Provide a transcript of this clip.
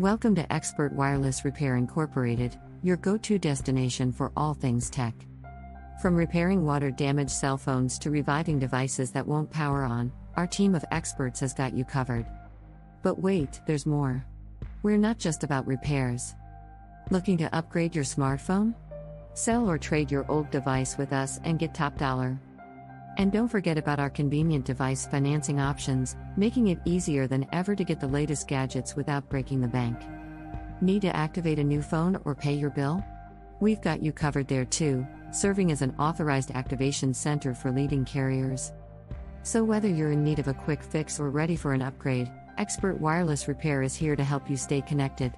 Welcome to Expert Wireless Repair Incorporated, your go to destination for all things tech. From repairing water damaged cell phones to reviving devices that won't power on, our team of experts has got you covered. But wait, there's more. We're not just about repairs. Looking to upgrade your smartphone? Sell or trade your old device with us and get top dollar. And don't forget about our convenient device financing options, making it easier than ever to get the latest gadgets without breaking the bank. Need to activate a new phone or pay your bill? We've got you covered there too, serving as an authorized activation center for leading carriers. So, whether you're in need of a quick fix or ready for an upgrade, Expert Wireless Repair is here to help you stay connected.